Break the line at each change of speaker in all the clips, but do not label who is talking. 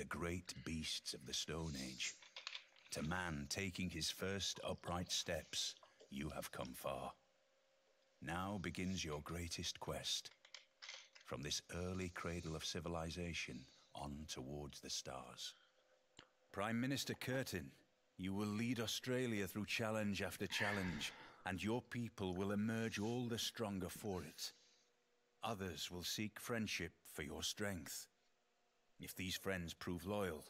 the great beasts of the Stone Age. To man taking his first upright steps, you have come far. Now begins your greatest quest. From this early cradle of civilization on towards the stars. Prime Minister Curtin, you will lead Australia through challenge after challenge, and your people will emerge all the stronger for it. Others will seek friendship for your strength. If these friends prove loyal,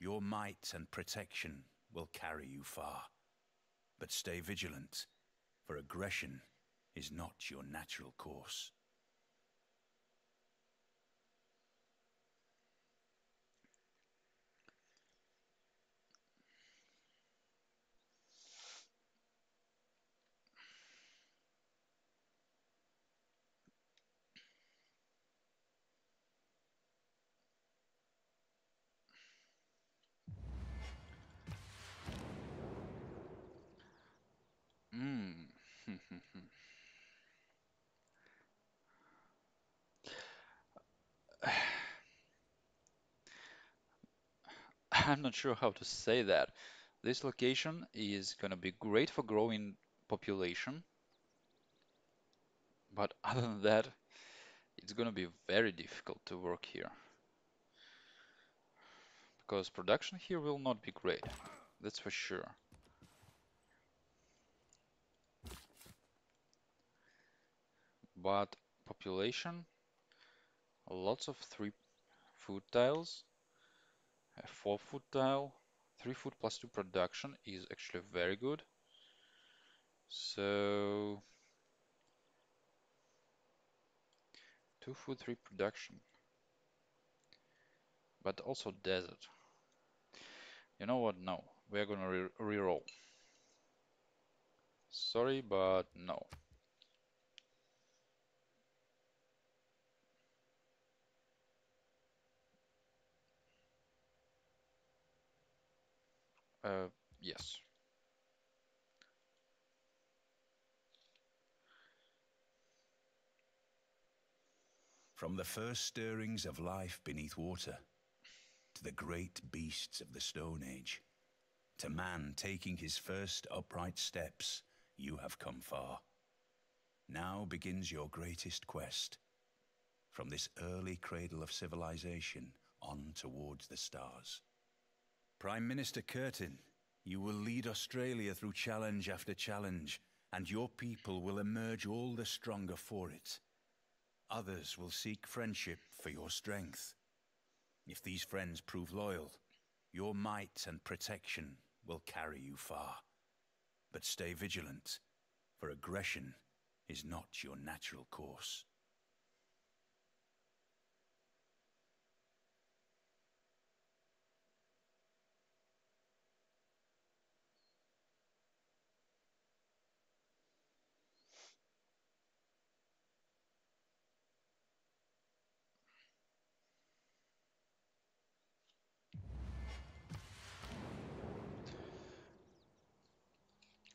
your might and protection will carry you far. But stay vigilant, for aggression is not your natural course.
Mm. I'm not sure how to say that. This location is gonna be great for growing population, but other than that, it's gonna be very difficult to work here. Because production here will not be great, that's for sure. But population, lots of three food tiles, a four foot tile, three foot plus two production is actually very good. So two foot three production, but also desert. You know what? No, we are gonna re reroll. Sorry, but no. Uh, yes.
From the first stirrings of life beneath water, to the great beasts of the Stone Age, to man taking his first upright steps, you have come far. Now begins your greatest quest. From this early cradle of civilization on towards the stars. Prime Minister Curtin, you will lead Australia through challenge after challenge, and your people will emerge all the stronger for it. Others will seek friendship for your strength. If these friends prove loyal, your might and protection will carry you far. But stay vigilant, for aggression is not your natural course.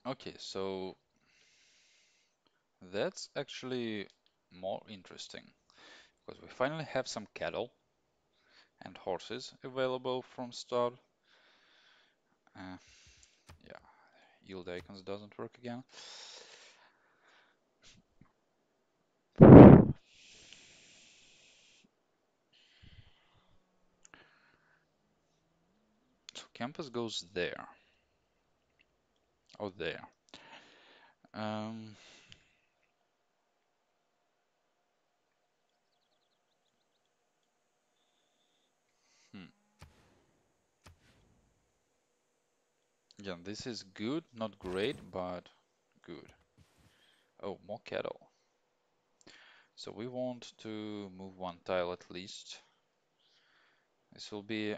Okay, so that's actually more interesting because we finally have some cattle and horses available from start. Uh, yeah, yield icons doesn't work again. So campus goes there. Oh, there. Um, hmm. Yeah, this is good, not great, but good. Oh, more cattle. So we want to move one tile at least. This will be,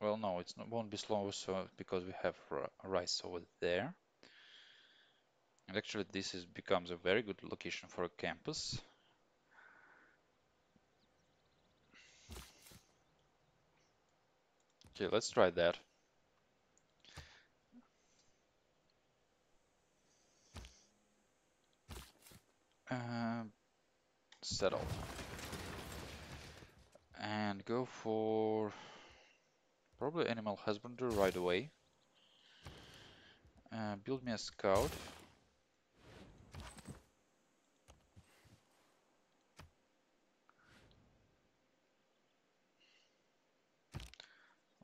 well, no, it won't be slow, so because we have rice over there. And actually, this is becomes a very good location for a campus. Okay, let's try that. Uh, settled. and go for probably animal husbandry right away. Uh, build me a scout.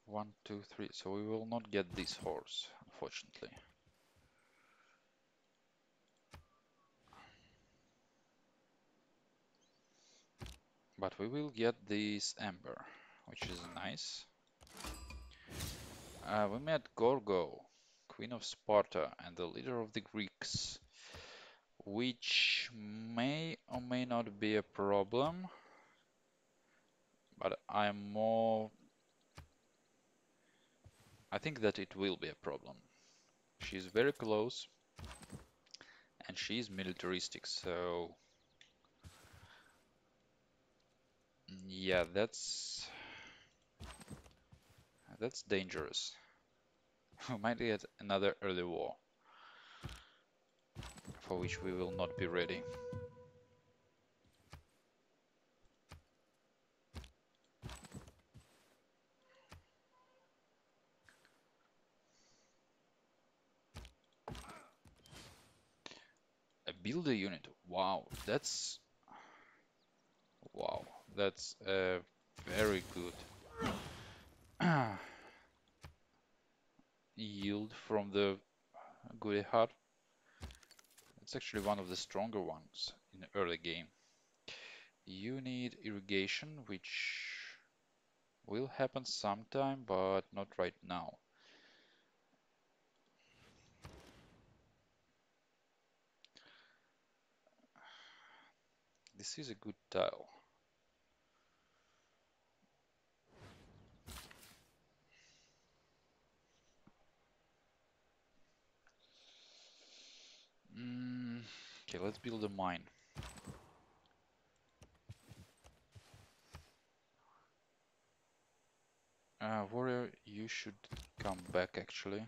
One, two, three. So we will not get this horse, unfortunately. But we will get this amber, which is nice. Uh, we met Gorgo, Queen of Sparta, and the leader of the Greeks, which may or may not be a problem, but I'm more. I think that it will be a problem. She's very close, and she's militaristic, so yeah, that's that's dangerous. We might get another early war, for which we will not be ready. A builder unit, wow, that's wow, that's uh, very good yield from the Heart. It's actually one of the stronger ones in the early game. You need irrigation, which will happen sometime, but not right now. This is a good tile. Mm, okay, let's build a mine. Uh, warrior, you should come back actually,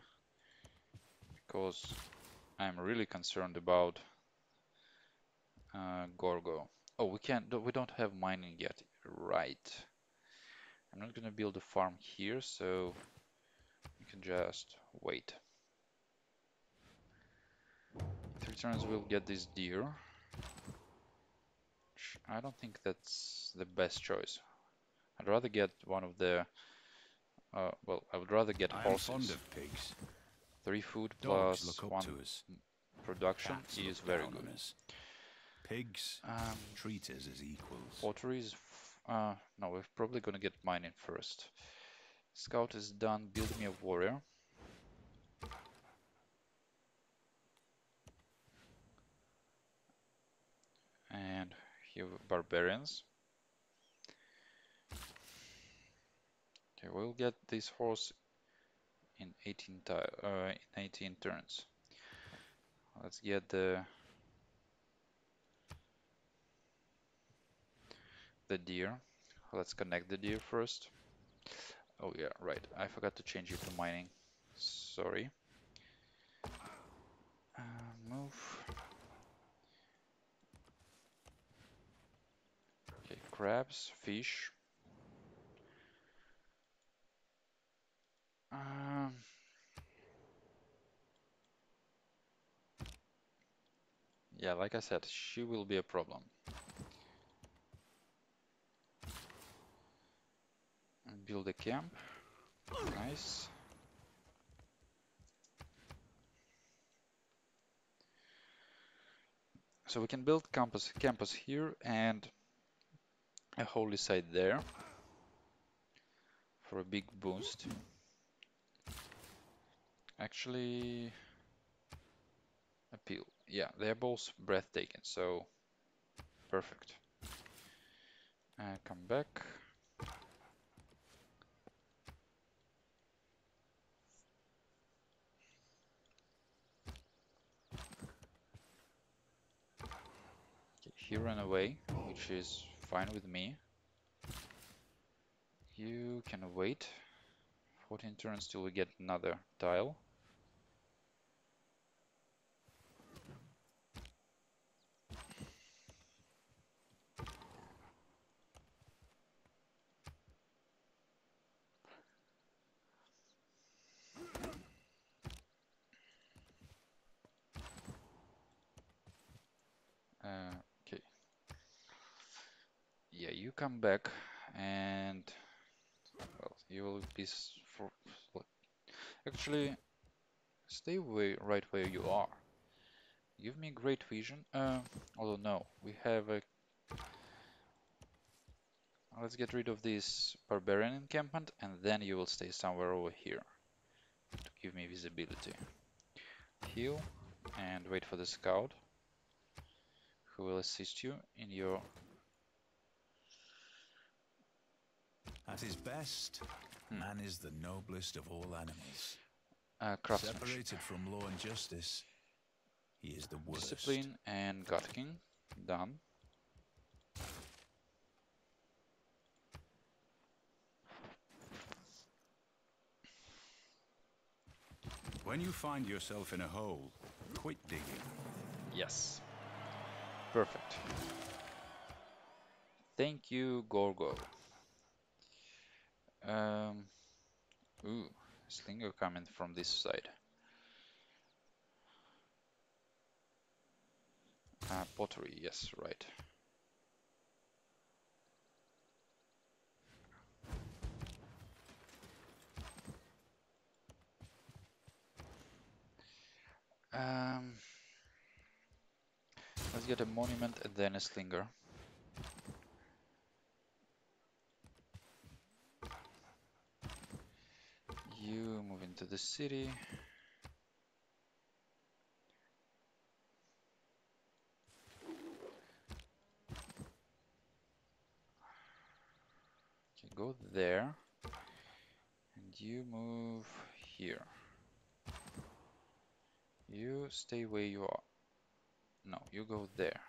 because I'm really concerned about uh, Gorgo. Oh, we can't. We don't have mining yet. Right. I'm not gonna build a farm here, so you can just wait. Three turns we'll get this deer. I don't think that's the best choice. I'd rather get one of the. Uh, well, I would rather get horses.
fond of pigs.
Three food
Dogs
plus
look
one
to us.
production
Cats
is very good.
Pigs
Um,
treat us as equals.
pottery is. Uh, no, we're probably gonna get mining first. Scout is done. Build me a warrior. And here barbarians. Okay, we'll get this horse in 18 uh, in 18 turns. Let's get the the deer. Let's connect the deer first. Oh yeah, right. I forgot to change it to mining. Sorry. Uh, move. Crabs, fish. Um, yeah, like I said, she will be a problem. And Build a camp. Nice. So we can build campus campus here and a holy site there for a big boost. Actually, appeal. Yeah, they're both breathtaking, so perfect. Uh, come back. Okay, he ran away, which is fine with me. You can wait 14 turns till we get another tile. Come back and well, you will be actually stay way right where you are. Give me great vision. Uh, although no, we have a. Let's get rid of this barbarian encampment, and then you will stay somewhere over here to give me visibility. Heal and wait for the scout, who will assist you in your
At his best,
Hmm.
man is the noblest of all animals.
uh.
Separated from law and justice, he is the worst.
Discipline and God King. Done.
When you find yourself in a hole, quit digging.
Yes. Perfect. Thank you, Gorgo. Um, ooh, Slinger coming from this side. Uh, pottery, yes, right. Um, let's get a monument and then a slinger. You move into the city. Okay, go there. And you move here. You stay where you are. No, you go there.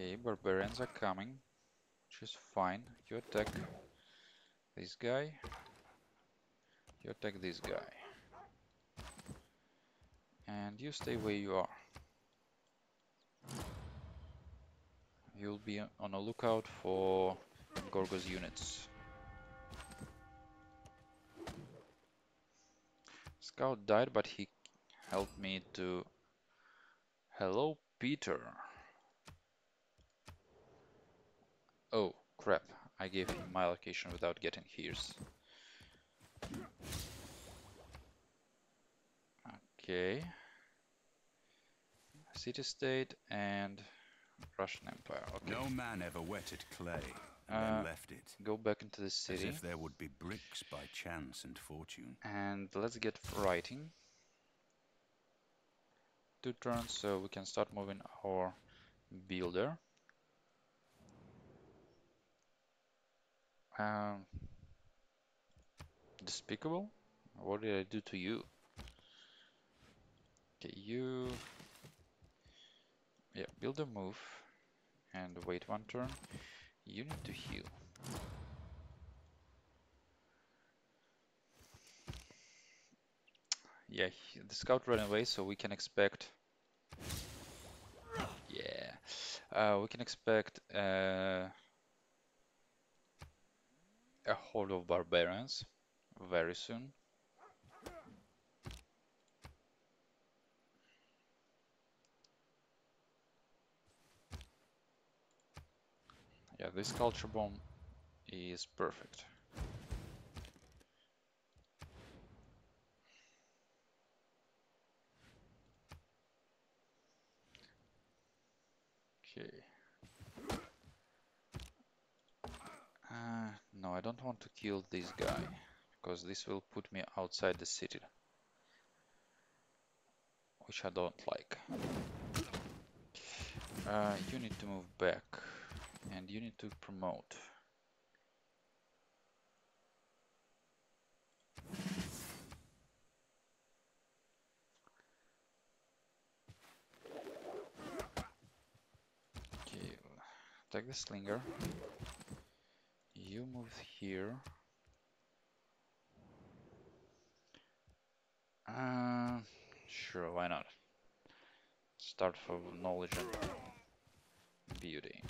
Okay, barbarians are coming, which is fine. You attack this guy. You attack this guy. And you stay where you are. You'll be on a lookout for Gorgo's units. Scout died, but he helped me to... Hello, Peter. Oh, crap. I gave him my location without getting his. Okay. City-state and Russian Empire. Okay.
No man ever wetted clay and
Uh,
then left it,
Go back into the city.
as if there would be bricks by chance and fortune.
And let's get writing. Two turns, so we can start moving our builder. Um, despicable? What did I do to you? Okay, you... Yeah, build a move and wait one turn. You need to heal. Yeah, the scout ran away, so we can expect. Yeah, uh, we can expect uh, a horde of barbarians very soon. Yeah, this culture bomb is perfect. Okay. Uh, no, I don't want to kill this guy, because this will put me outside the city. Which I don't like. Uh, you need to move back, and you need to promote. Okay, take the slinger. Move here. Uh, sure, why not? Start for knowledge and beauty.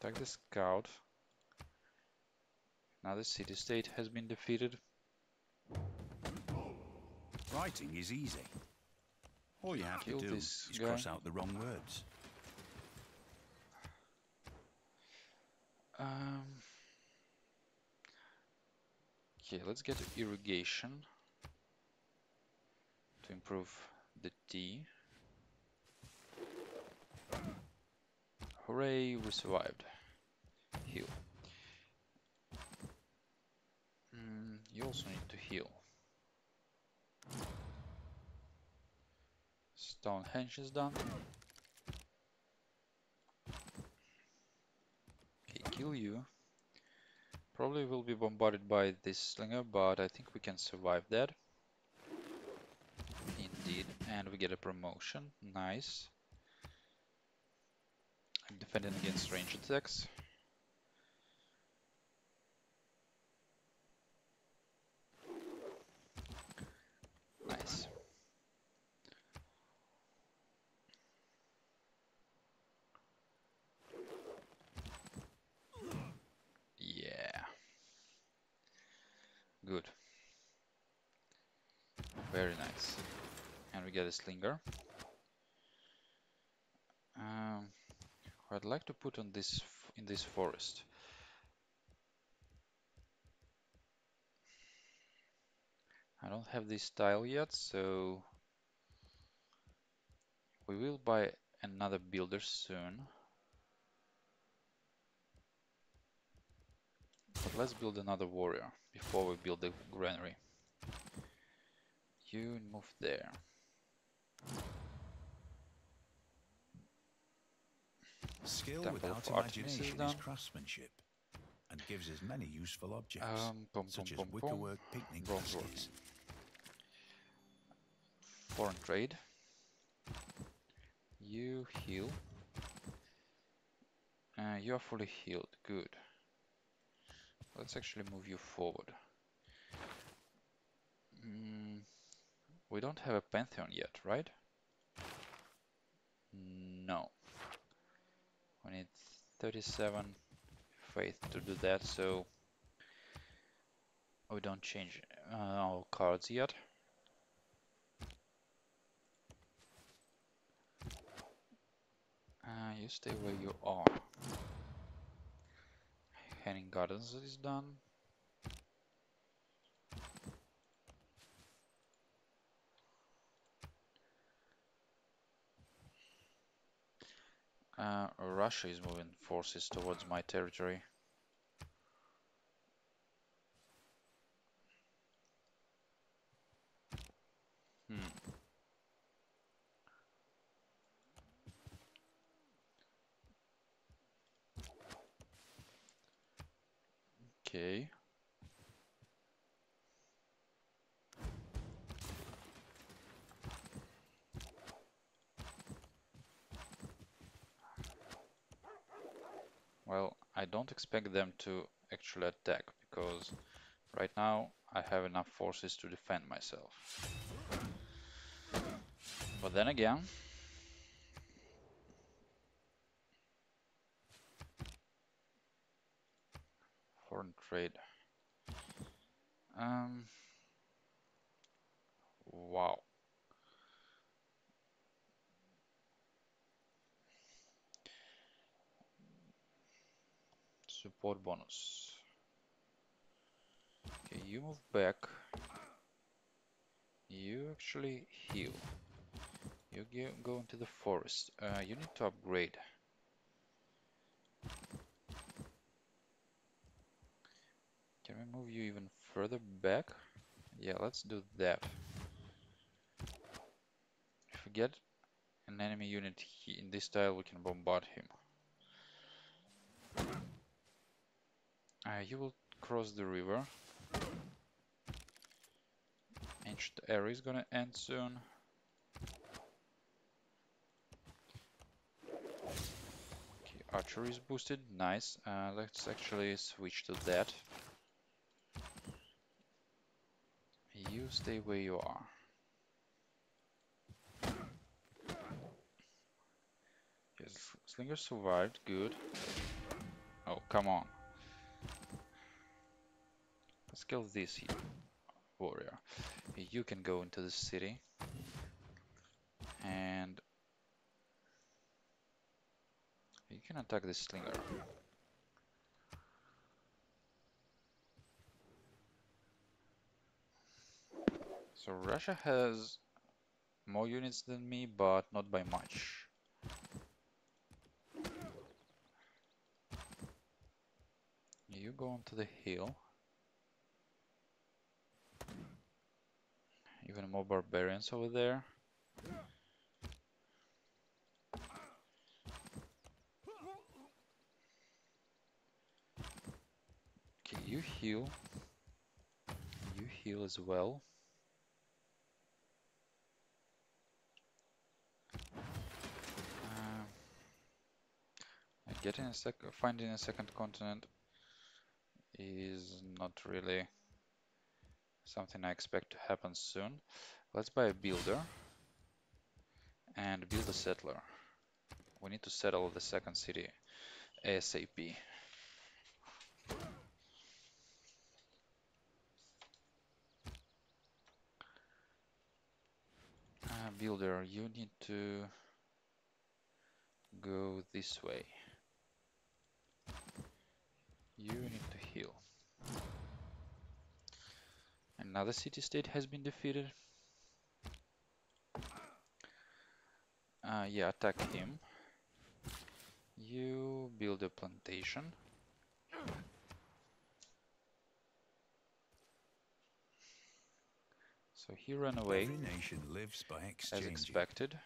Take the scout. Now the city-state has been defeated.
Writing is easy. All you have
Kill
to do is
guy.
cross out the wrong words.
Um, okay, let's get irrigation to improve the tea. Hooray, we survived. Heal. Mm, you also need to heal. Stonehenge is done. Okay, kill you. Probably will be bombarded by this slinger, but I think we can survive that. Indeed, and we get a promotion. Nice. I'm Defending against range attacks. Nice. Yeah. Good. Very nice. And we get a slinger. Um, I'd like to put on this in this forest. I don't have this tile yet, so we will buy another builder soon. But let's build another warrior before we build the granary. You move there.
Skill
Temple
without
is
imagination is craftsmanship and gives us many useful objects,
Um, pom,
such
pom,
as wickerwork picnic baskets.
Foreign trade. You heal. Uh, you are fully healed. Good. Let's actually move you forward. Mm, we don't have a pantheon yet, right? No. We need 37 faith to do that, so we don't change uh, our cards yet. Uh, you stay where you are. Hanging Gardens is done. Uh, Russia is moving forces towards my territory. Hmm. Okay. Well, I don't expect them to actually attack because right now I have enough forces to defend myself. But then again, foreign trade. Um, wow. Support bonus. Okay, you move back. You actually heal. You go into the forest. Uh, you need to upgrade. Can we move you even further back? Yeah, let's do that. If we get an enemy unit in this tile, we can bombard him. Uh, you will cross the river. Ancient era is gonna end soon. Okay, archery is boosted, nice. Uh, let's actually switch to that. You stay where you are. Yes, Slinger survived, good. Oh, come on. Let's kill this here. Warrior. You can go into the city and you can attack the slinger. So Russia has more units than me, but not by much. You go onto the hill. Even more barbarians over there. Okay, you heal. You heal as well. Um, getting a sec finding a second continent is not really something I expect to happen soon. Let's buy a builder and build a settler. We need to settle the second city ASAP. Uh, builder, you need to go this way. You need to heal. Another city-state has been defeated. Uh, yeah, attack him. You build a plantation. So he ran away.
Every nation lives by exchange.
As expected.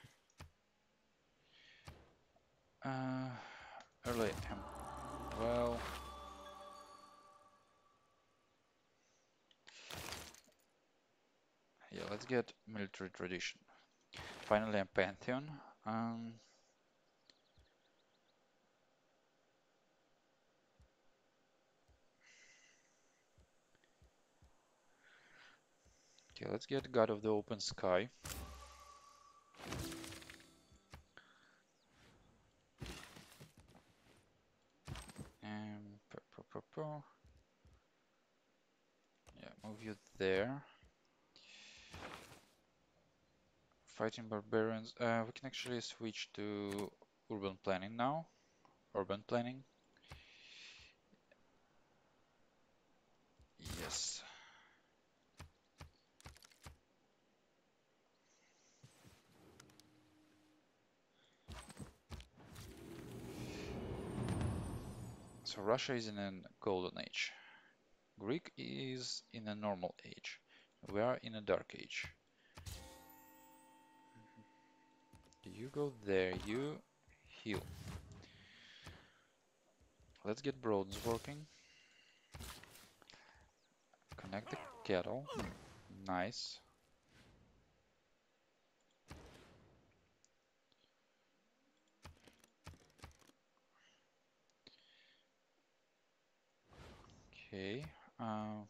Uh, early Well. Yeah, let's get military tradition. Finally, a pantheon. Um, okay, let's get God of the Open Sky. Yeah, move you there. Fighting barbarians. Uh, we can actually switch to urban planning now. Urban planning. Yes. So Russia is in a golden age. Greek is in a normal age. We are in a dark age. You go there, you heal. Let's get broads working. Connect the kettle. Nice. Okay. Uh,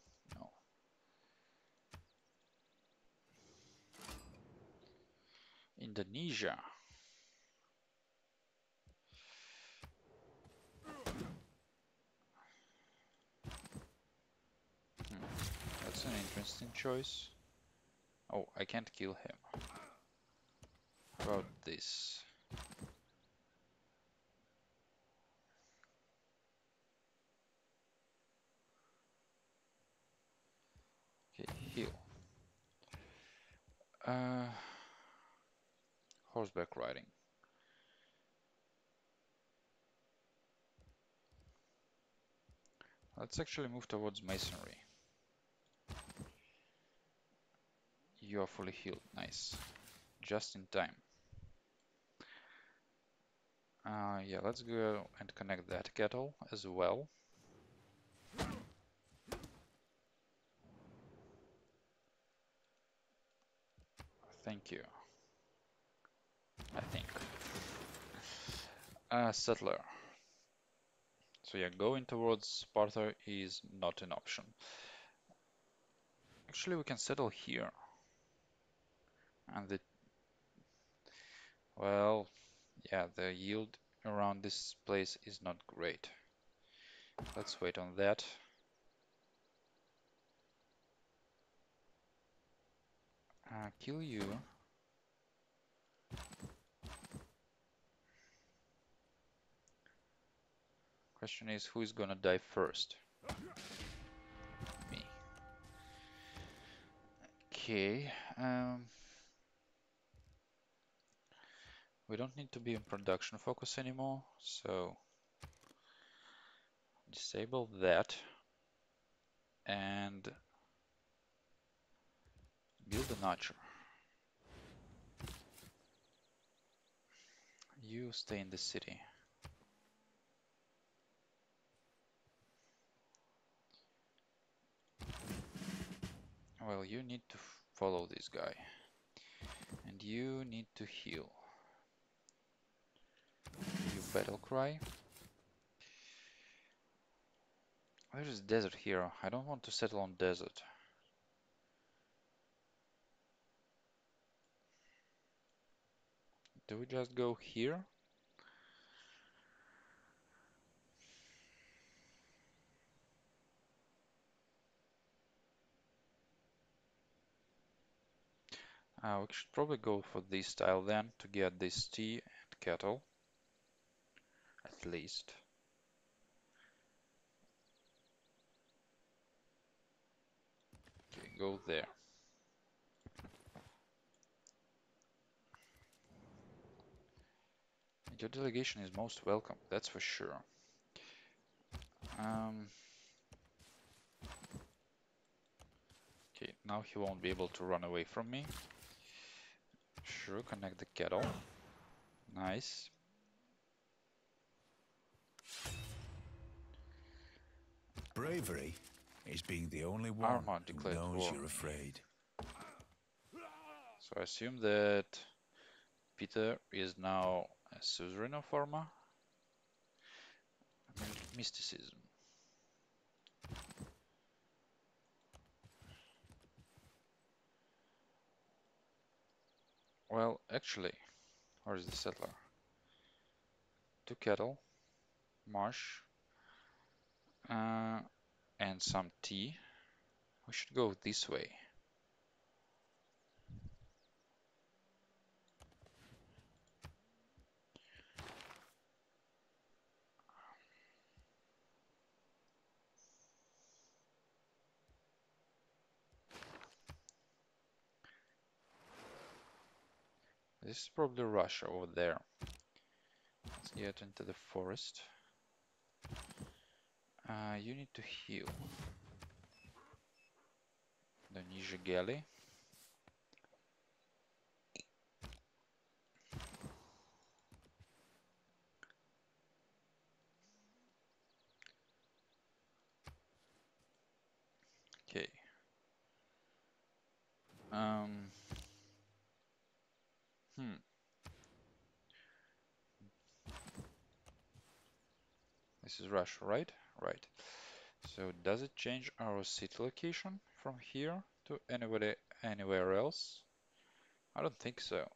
no. That's an interesting choice. Oh, I can't kill him. How about this? Okay, heal. Uh, horseback riding. Let's actually move towards masonry. You are fully healed. Nice. Just in time. Uh, yeah, let's go and connect that kettle as well. Thank you. I think. Uh, settler. So yeah, going towards Sparta is not an option. Actually, we can settle here and the well yeah the yield around this place is not great let's wait on that Uh, kill you. Question is, who is gonna die first? Me. Okay. Um, we don't need to be in production focus anymore, so disable that and build an archer. You stay in the city. Well, you need to follow this guy. And you need to heal. You battle cry. There's desert here. I don't want to settle on desert. Do we just go here? Uh, we should probably go for this style then to get this tea and cattle, at least. Okay, go there. Your delegation is most welcome, that's for sure. Um, okay, now he won't be able to run away from me. Sure, connect the kettle. Nice.
Bravery is being the only one who knows
war.
you're afraid.
So I assume that Peter is now a suzerain of Armagh. I mean, mysticism. Well, actually, where is the settler? Two cattle, marsh, uh, and some tea. We should go this way. This is probably Russia over there. Let's get into the forest. Uh, you need to heal. The Galley. Okay. Um. Hmm. This is Russia, right? Right. So does it change our city location from here to anybody anywhere else? I don't think so.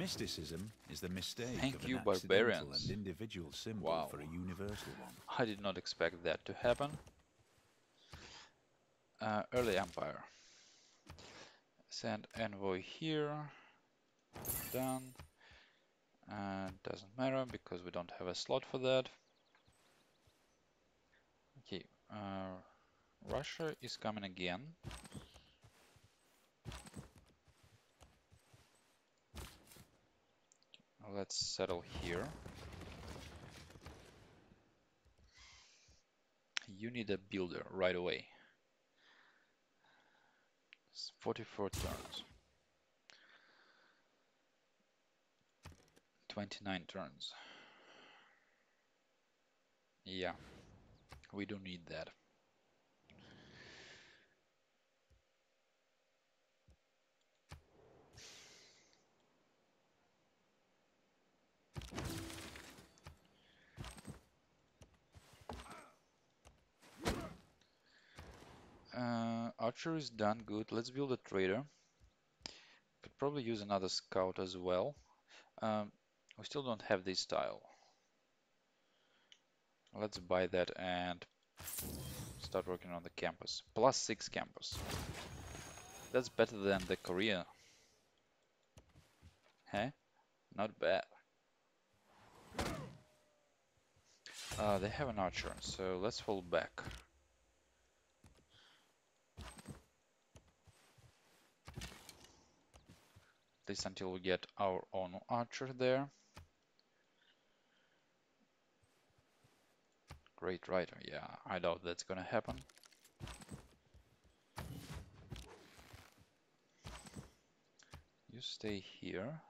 Mysticism is the mistake
Thank
of
you,
an
barbarians.
and individual symbol
Wow.
for a universal one.
I did not expect that to happen. Uh, early Empire. Send envoy here. Done. Uh, doesn't matter because we don't have a slot for that. Okay, uh, Russia is coming again. Let's settle here. You need a builder right away. It's 44 turns. 29 turns. Yeah, we don't need that. Uh, Archer is done, good. Let's build a trader. Could probably use another scout as well. Um, we still don't have this tile. Let's buy that and start working on the campus. Plus six campus. That's better than the Korea. Huh? Not bad. Uh, they have an archer, so let's fall back. Least until we get our own archer there. Great Writer, yeah, I doubt that's gonna happen. You stay here.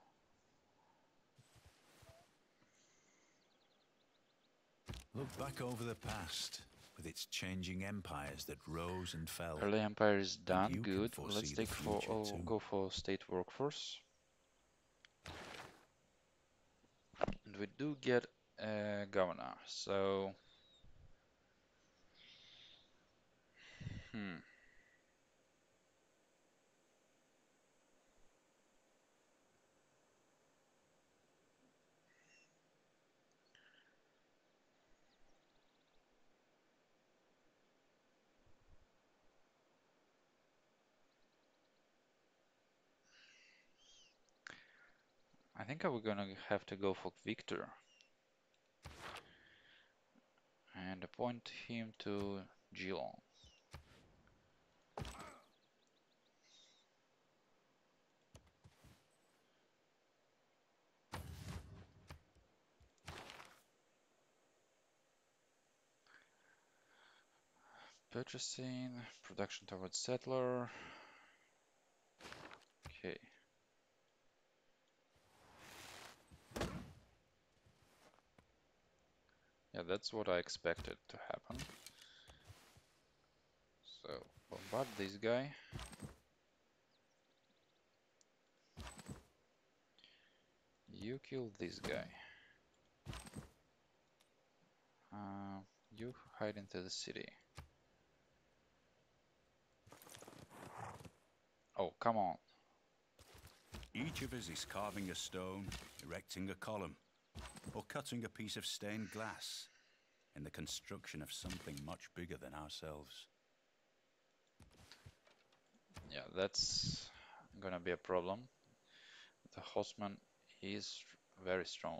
Look back over the past, with its changing empires that rose and fell.
Early Empire is done, good. Let's take for oh, go for state workforce. And we do get a governor, so hmm. Think we're gonna have to go for Victor and appoint him to Geelong. Purchasing, production towards settler. Okay. Yeah, that's what I expected to happen. So, bombard this guy. You kill this guy. Uh, you hide into the city. Oh, come on.
Each of us is carving a stone, erecting a column, or cutting a piece of stained glass in the construction of something much bigger than ourselves.
Yeah, that's gonna be a problem. The horseman is very strong.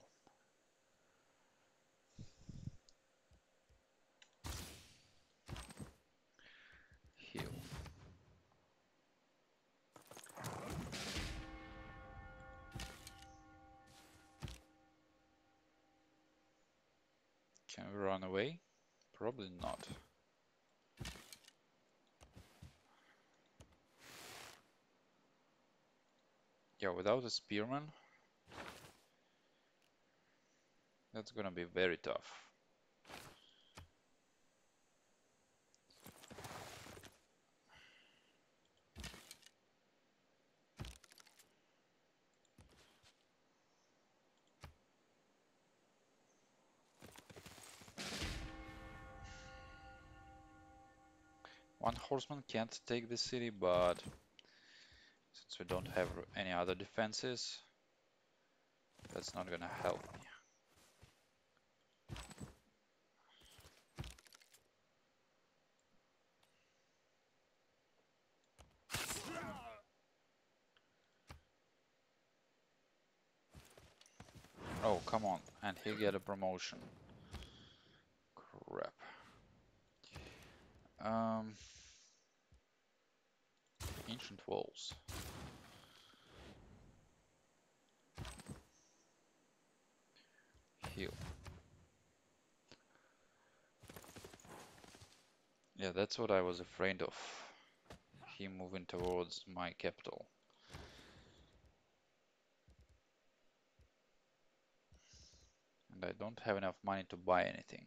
Heal. Can we run away? Probably not. Yeah, without a spearman, that's gonna be very tough. One can't take the city, but since we don't have any other defenses, that's not gonna help me. Oh, come on. And he get a promotion. Crap. Um, ancient walls. Heal. Yeah, that's what I was afraid of. Him moving towards my capital. And I don't have enough money to buy anything.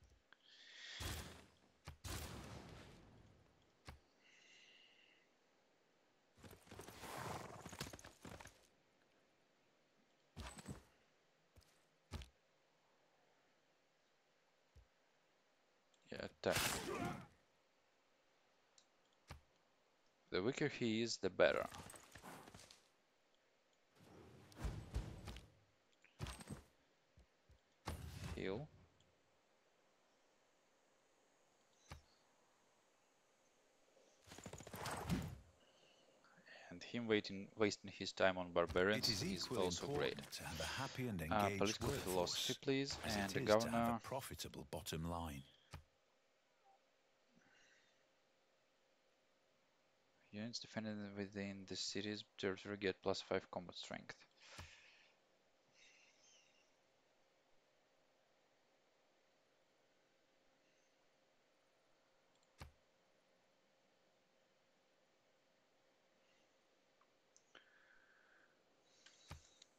quicker he is, the better. Heal. And him waiting, wasting his time on barbarians
is,
is, also great.
A happy and
Uh, political philosophy, please, and the governor.
profitable bottom line.
Units defended within the city's territory get plus 5 combat strength.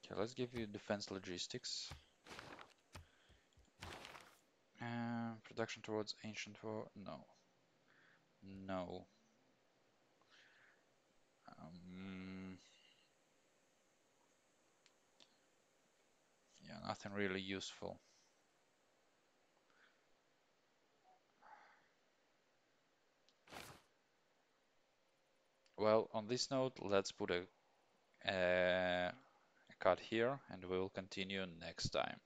Okay, let's give you defense logistics. Uh, production towards ancient war, no. No. Um, yeah, nothing really useful. Well, on this note, let's put a, uh, a cut here and we will continue next time.